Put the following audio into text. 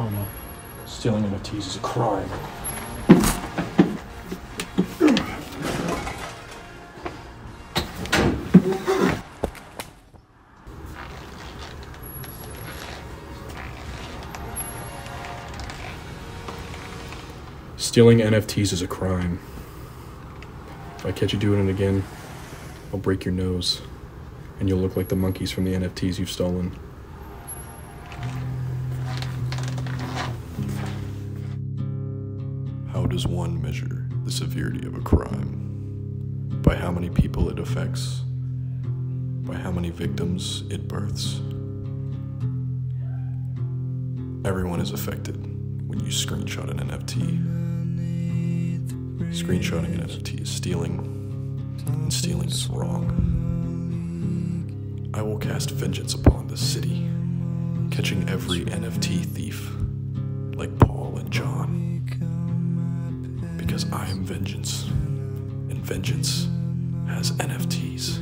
Oh, Stealing NFTs is a crime. Stealing NFTs is a crime. If I catch you doing it again, I'll break your nose, and you'll look like the monkeys from the NFTs you've stolen. Does one measure the severity of a crime? By how many people it affects? By how many victims it births? Everyone is affected when you screenshot an NFT. Screenshotting an NFT is stealing, and stealing is wrong. I will cast vengeance upon this city, catching every NFT thief like Paul and John. Because I am vengeance, and vengeance has NFTs.